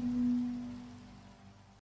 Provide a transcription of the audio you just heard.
Mm.